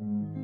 Mm-hmm.